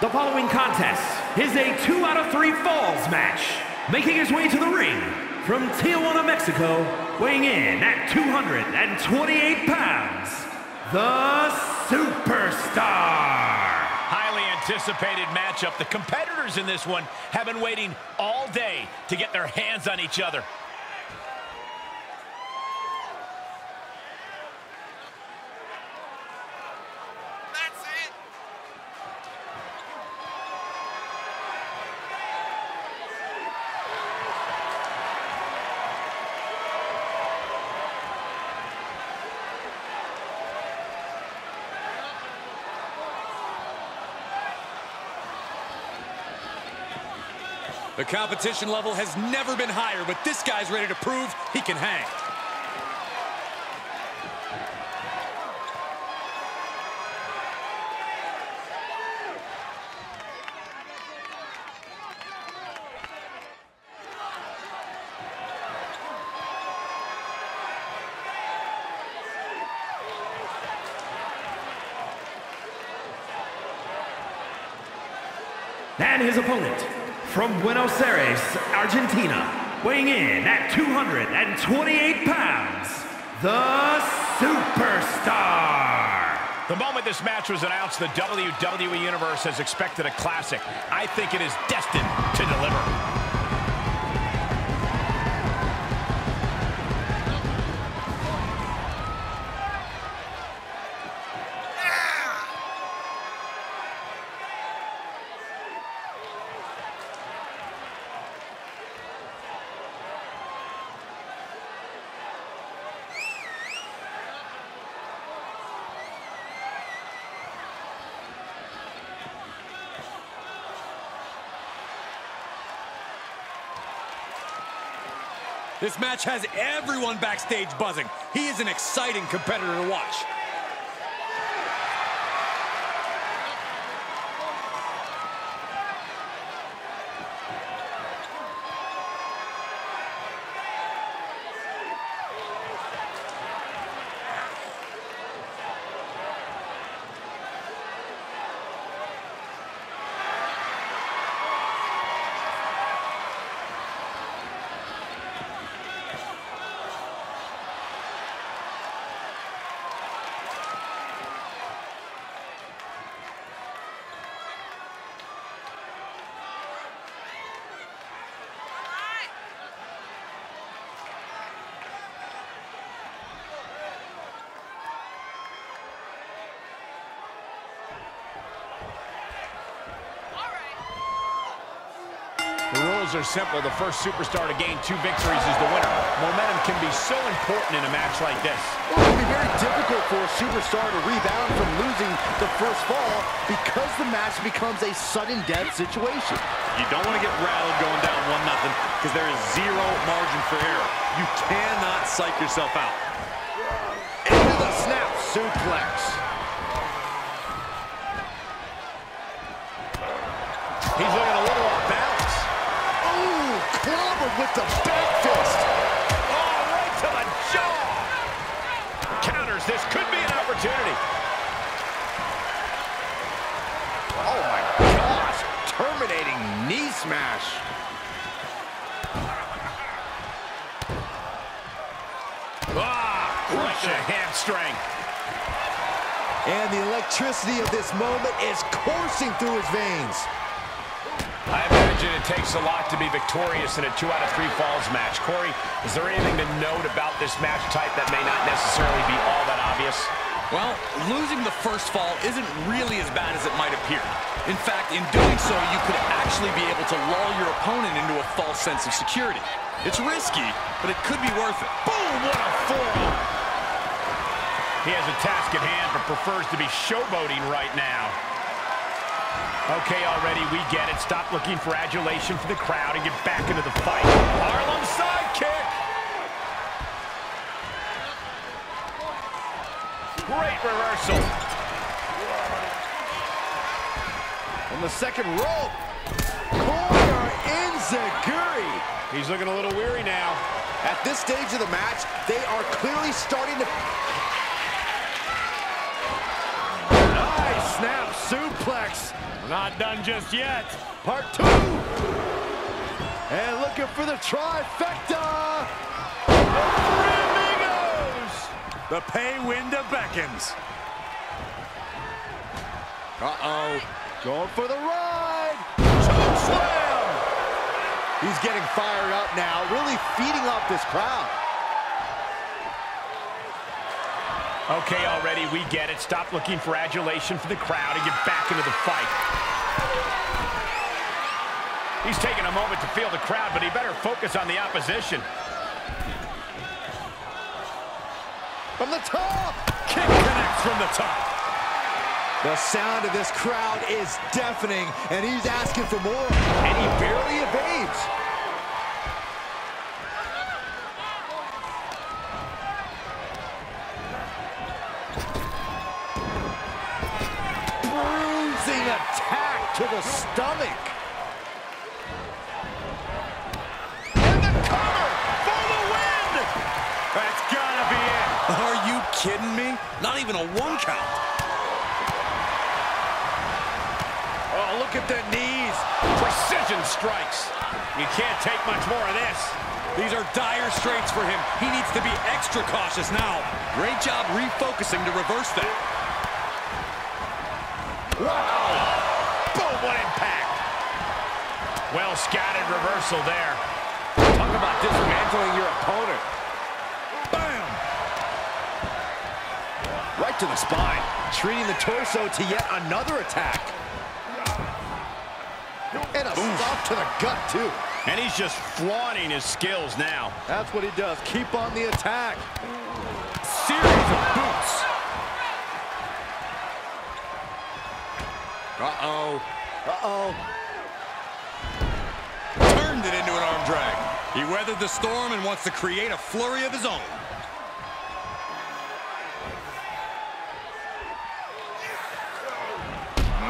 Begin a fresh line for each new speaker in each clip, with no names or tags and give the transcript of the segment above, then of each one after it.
The following contest is a two out of three falls match. Making his way to the ring from Tijuana, Mexico, weighing in at 228 pounds, the Superstar.
Highly anticipated matchup. The competitors in this one have been waiting all day to get their hands on each other.
The competition level has never been higher, but this guy's ready to prove he can hang.
And his opponent from Buenos Aires, Argentina, weighing in at 228 pounds, the Superstar.
The moment this match was announced, the WWE Universe has expected a classic. I think it is destined to deliver.
This match has everyone backstage buzzing. He is an exciting competitor to watch.
The rules are simple. The first superstar to gain two victories is the winner. Momentum can be so important in a match like this.
Well, it can be very difficult for a superstar to rebound from losing the first fall because the match becomes a sudden death situation.
You don't want to get rattled going down 1-0 because there is zero margin for error. You cannot psych yourself out.
Into the snap suplex.
He's looking
with the back fist.
Oh, right to the jaw. Counters. This could be an opportunity.
Oh my gosh, terminating knee smash.
Ah, right to hamstring.
And the electricity of this moment is coursing through his veins.
It takes a lot to be victorious in a two out of three falls match. Corey, is there anything to note about this match type that may not necessarily be all that obvious?
Well, losing the first fall isn't really as bad as it might appear. In fact, in doing so, you could actually be able to lull your opponent into a false sense of security. It's risky, but it could be worth it.
Boom, what a forearm. He has a task at hand, but prefers to be showboating right now. Okay, already, we get it. Stop looking for adulation for the crowd and get back into the fight. Harlem sidekick. Great reversal.
On the second rope, corner.
He's looking a little weary now.
At this stage of the match, they are clearly starting to... snap suplex.
Not done just yet.
Part two. And looking for the trifecta.
Amigos! The pay window beckons.
Uh-oh. Going for the ride. Choke slam. He's getting fired up now, really feeding off this crowd.
Okay, already, we get it. Stop looking for adulation for the crowd and get back into the fight. He's taking a moment to feel the crowd, but he better focus on the opposition.
From the top.
Kick connects from the top.
The sound of this crowd is deafening, and he's asking for more, and he barely evades. Bruising attack to the stomach.
And the cover for the win! That's gotta be it.
Are you kidding me? Not even a one count.
Oh, look at the knees. Precision strikes. You can't take much more of this.
These are dire straits for him. He needs to be extra cautious now. Great job refocusing to reverse that.
Boom, what impact. Well scattered reversal there.
Talk about dismantling your opponent. Bam!
Right to the spine, treating the torso to yet another attack. And a stop to the gut, too.
And he's just flaunting his skills now.
That's what he does. Keep on the attack.
Series of boots.
Uh-oh. Uh-oh.
He weathered the storm and wants to create a flurry of his own.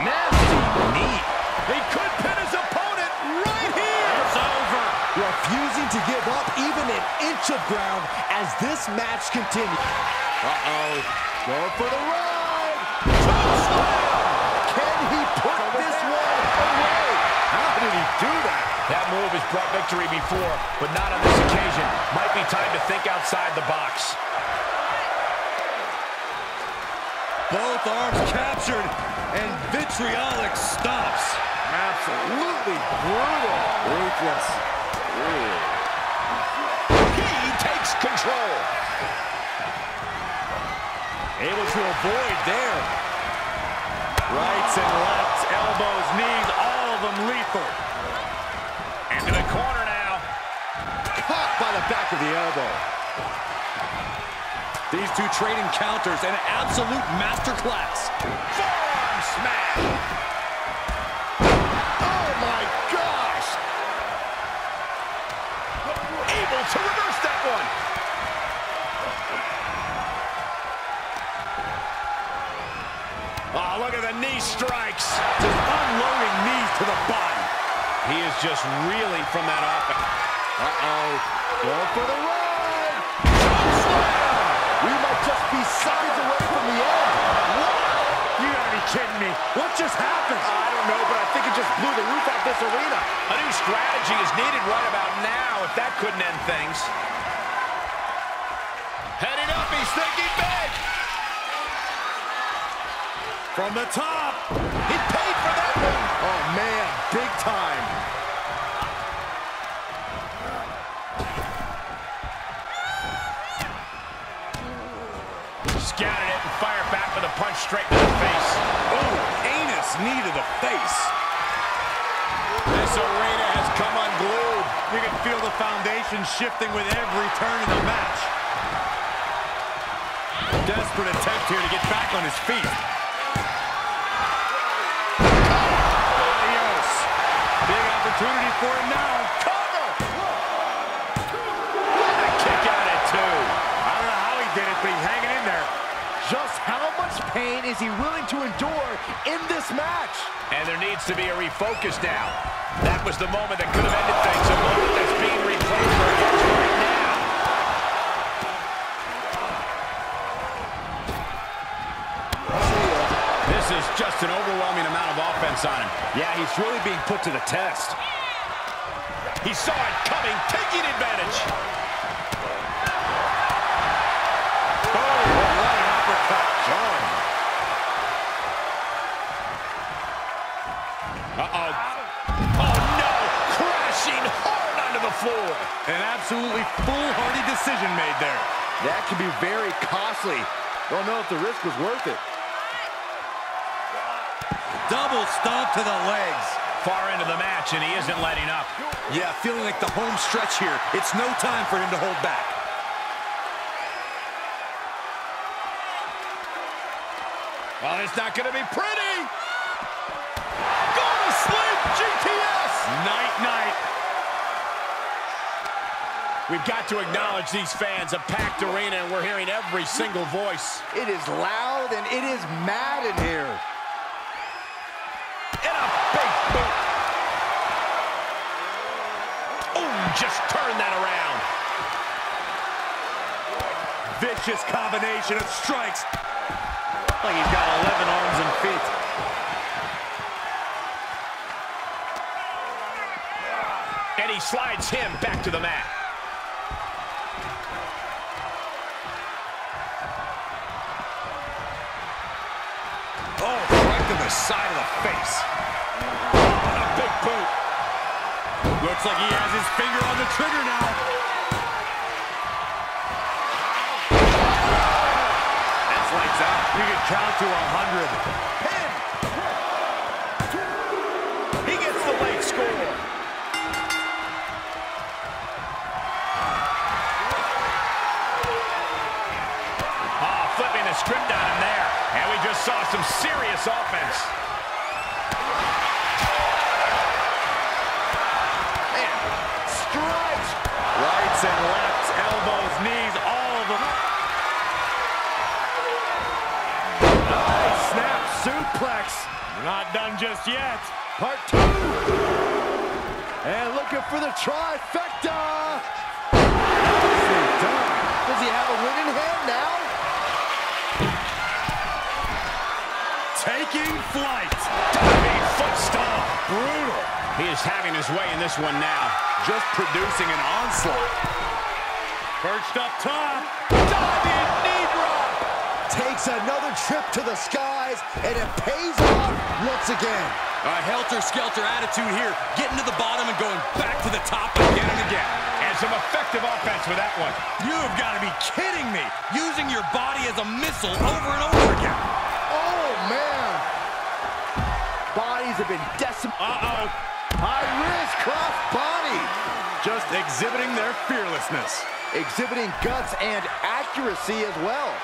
Nasty knee.
He could pin his opponent right here. It's over.
Refusing to give up even an inch of ground as this match continues. Uh-oh. Going for the ride. Can he put this one away? How did he do that?
That move has brought victory before, but not on this occasion. Might be time to think outside the box.
Both arms captured, and vitriolic stops.
Absolutely brutal. Ruthless.
He takes control.
Able to avoid there. Rights and lefts, elbows, knees, all of them lethal.
Into the corner now.
Caught by the back of the elbow.
These two trading counters, an absolute masterclass.
Forearm smash.
Oh, my gosh.
Able to reverse He is just reeling from that offense.
Uh-oh. Going for the ride. We might just be seconds away from the end. What?
You gotta be kidding me. What just happened?
I don't know, but I think it just blew the roof off this arena.
A new strategy is needed right about now if that couldn't end things. Heading up, he's thinking big.
From the top.
He paid for that the
shifting with every turn in the match. Desperate attempt here to get back on his feet. Adios. Big opportunity for him now.
Cover. What a kick out at two.
I don't know how he did it, but he's hanging in there.
Just how much pain is he willing to endure in this match?
And there needs to be a refocus now. That was the moment that could have ended things. A moment that's being replayed for him right now. This is just an overwhelming amount of offense on him.
Yeah, he's really being put to the test.
He saw it coming, taking advantage.
Oh.
Uh-oh. Floor.
An absolutely foolhardy decision made there.
That could be very costly. Don't know if the risk was worth it.
Double stomp to the legs.
Far into the match, and he isn't letting up.
Yeah, feeling like the home stretch here. It's no time for him to hold back.
Well, it's not going to be pretty. Go to sleep, GTS.
Night, night.
We've got to acknowledge these fans, a packed arena, and we're hearing every single voice.
It is loud and it is mad in here.
And a big boot. Oh, just turn that around.
Vicious combination of strikes. Like he's got 11 arms and feet.
And he slides him back to the mat.
The side of the face.
And a big boot.
Looks like he has his finger on the trigger now. That's lights out. You can count to a 100.
Just saw some serious offense.
Man, strikes.
Rights and lefts, elbows, knees, all of them. Nice snap suplex. Not done just yet.
Part two. And looking for the trifecta. Does he have a win in hand now?
Taking flight.
Diving foot stomp.
Brutal.
He is having his way in this one now.
Just producing an onslaught. Perched up top.
Diving knee drop.
Takes another trip to the skies, and it pays off once again.
A helter-skelter attitude here, getting to the bottom and going back to the top again and again.
And some effective offense with that one.
You've got to be kidding me. Using your body as a missile over and over again.
Oh, man. Have been decimated.
Uh-oh.
High risk cross body.
Just exhibiting their fearlessness.
Exhibiting guts and accuracy as well.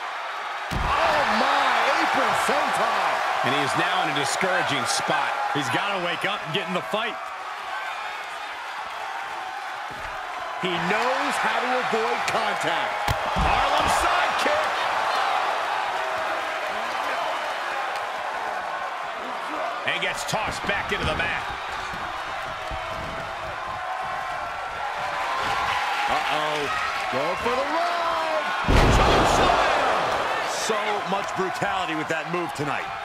Oh, my. Apron senton.
And he is now in a discouraging spot.
He's got to wake up and get in the fight.
He knows how to avoid contact.
Harlem And gets tossed back into the mat.
Uh-oh. Going for the ride.
So much brutality with that move tonight.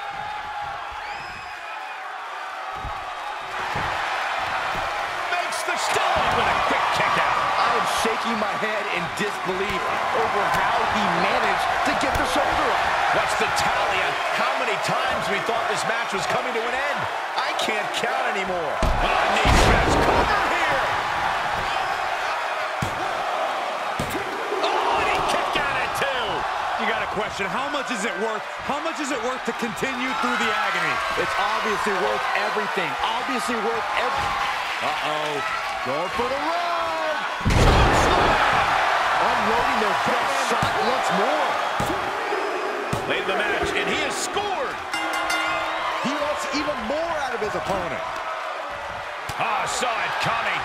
Shaking my head in disbelief over how he managed to get the shoulder up.
What's the tally on how many times we thought this match was coming to an end? I can't count anymore. Oh, knee straps cover here. Oh, and he kicked out at two.
You got to question, how much is it worth? How much is it worth to continue through the agony?
It's obviously worth everything. Obviously worth every... Uh-oh. Going for the ride. Unloading their best shot once more.
Late in the match, and he has scored.
He wants even more out of his opponent.
Ah, saw it coming.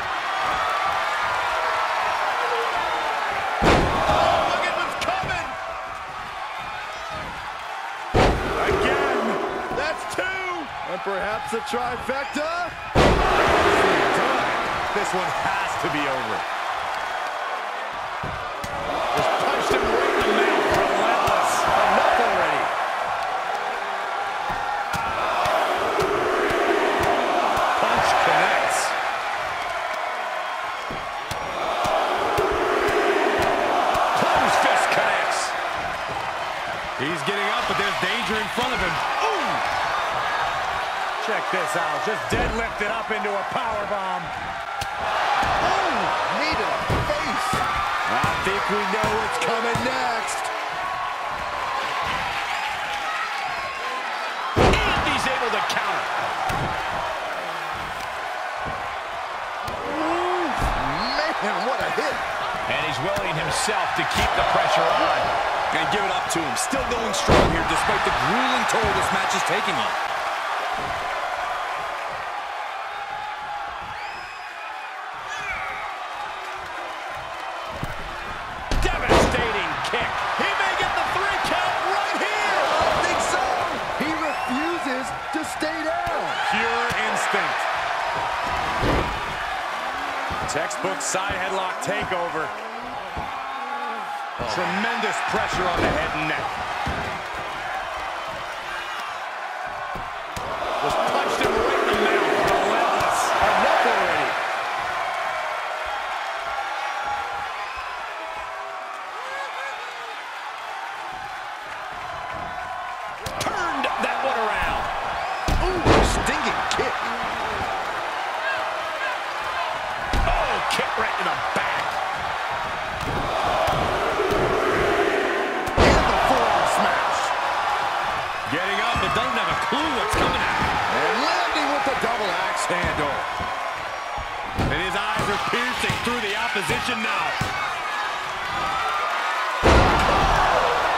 Oh, look at what's coming.
Again.
That's two. And perhaps a trifecta.
This one has to be over.
Counter.
Man, what a hit.
And he's willing himself to keep the pressure on.
And give it up to him. Still going strong here despite the grueling toll this match is taking on.
Headlock takeover. Tremendous pressure on the head and neck.
Handle.
And his eyes are piercing through the opposition now.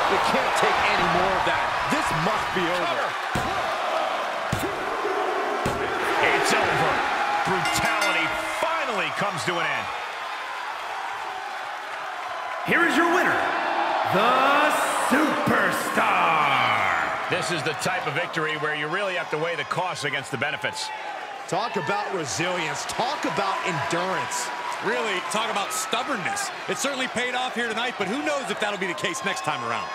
You can't take any more of that. This must be over.
It's over. Brutality finally comes to an end.
Here is your winner, the Superstar.
This is the type of victory where you really have to weigh the costs against the benefits.
Talk about resilience. Talk about endurance.
Really, talk about stubbornness. It certainly paid off here tonight, but who knows if that'll be the case next time around.